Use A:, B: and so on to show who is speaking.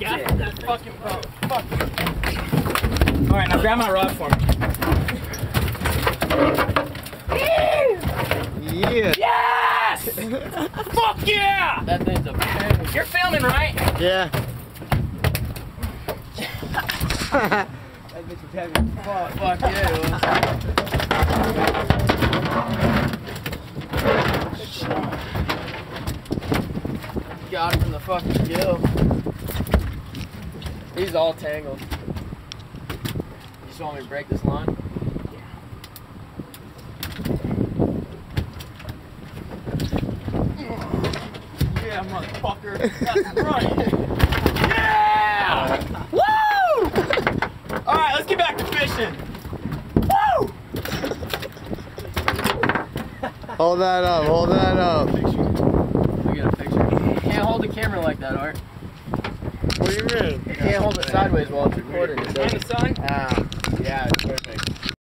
A: fucking boat. Fuck. All right, now grab my rod for me.
B: Yeah.
A: Yes! Fuck yeah!
C: That thing's a pain.
A: You're filming, right?
B: Yeah.
C: That bitch was heavy. Fuck, fuck yeah, it. Got him from the fucking gill. He's all tangled. You just want me to break this line?
A: Yeah, motherfucker. That's right. Yeah! Woo! All right, let's get back to fishing. Woo!
B: Hold that up. Hold that up.
C: I get a picture. You can't hold the camera like that, Art
B: where you.
C: You can't hold it sideways while it's recording. On
A: the side?
C: Ah, yeah, it's perfect.